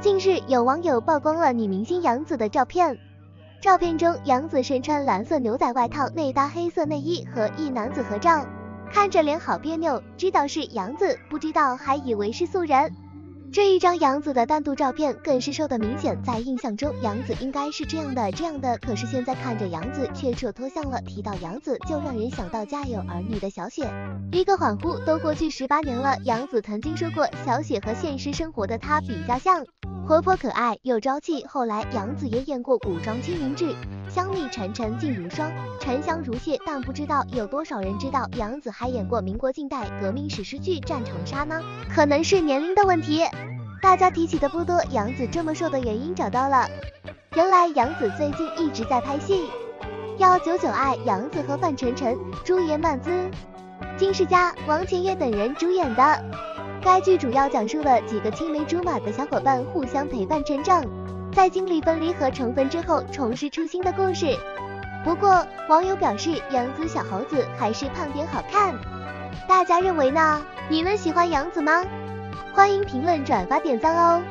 近日有网友曝光了女明星杨紫的照片，照片中杨紫身穿蓝色牛仔外套，内搭黑色内衣，和一男子合照，看着脸好别扭，知道是杨紫，不知道还以为是素人。这一张杨紫的单独照片更是瘦的明显，在印象中杨紫应该是这样的这样的，可是现在看着杨紫却扯脱相了。提到杨紫，就让人想到家有儿女的小雪。一个恍惚，都过去十八年了。杨紫曾经说过，小雪和现实生活的她比较像，活泼可爱又朝气。后来杨紫也演过古装《青云志》，香蜜沉沉烬如霜，沉香如屑。但不知道有多少人知道，杨紫还演过民国近代革命史诗剧《战长沙》呢？可能是年龄的问题。大家提起的不多，杨紫这么瘦的原因找到了。原来杨紫最近一直在拍戏，《幺九九爱》，杨紫和范丞丞、朱颜曼姿、金世佳、王千岳等人主演的。该剧主要讲述了几个青梅竹马的小伙伴互相陪伴成长，在经历分离和重逢之后重拾初心的故事。不过网友表示，杨紫小猴子还是胖点好看。大家认为呢？你们喜欢杨紫吗？欢迎评论、转发、点赞哦！